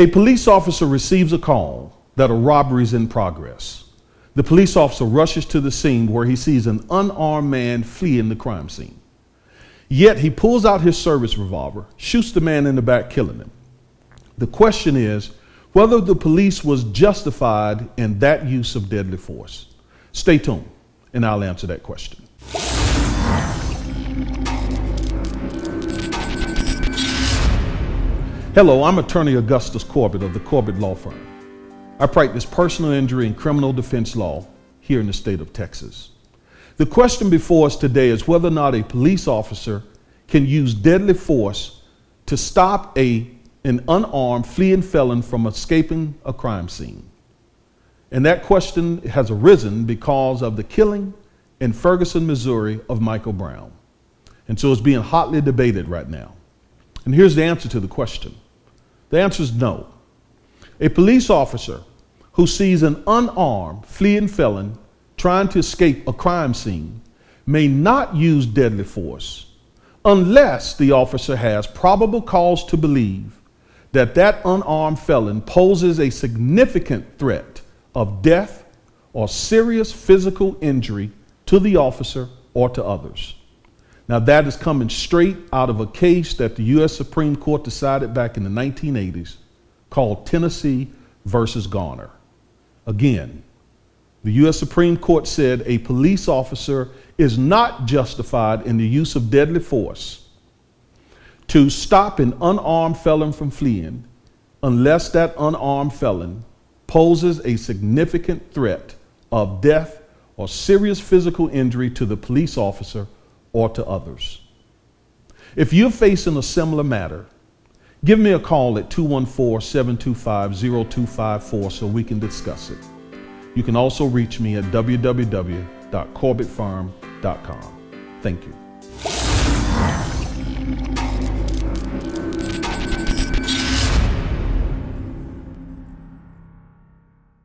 A police officer receives a call that a robbery is in progress. The police officer rushes to the scene where he sees an unarmed man fleeing the crime scene. Yet he pulls out his service revolver, shoots the man in the back, killing him. The question is whether the police was justified in that use of deadly force. Stay tuned, and I'll answer that question. Hello, I'm attorney Augustus Corbett of the Corbett Law Firm. I practice personal injury and criminal defense law here in the state of Texas. The question before us today is whether or not a police officer can use deadly force to stop a, an unarmed fleeing felon from escaping a crime scene. And that question has arisen because of the killing in Ferguson, Missouri of Michael Brown. And so it's being hotly debated right now. And here's the answer to the question the answer is no. A police officer who sees an unarmed fleeing felon trying to escape a crime scene may not use deadly force unless the officer has probable cause to believe that that unarmed felon poses a significant threat of death or serious physical injury to the officer or to others. Now, that is coming straight out of a case that the U.S. Supreme Court decided back in the 1980s called Tennessee versus Garner. Again, the U.S. Supreme Court said a police officer is not justified in the use of deadly force to stop an unarmed felon from fleeing unless that unarmed felon poses a significant threat of death or serious physical injury to the police officer or to others. If you're facing a similar matter, give me a call at 214 725 0254 so we can discuss it. You can also reach me at www.corbettfirm.com. Thank you.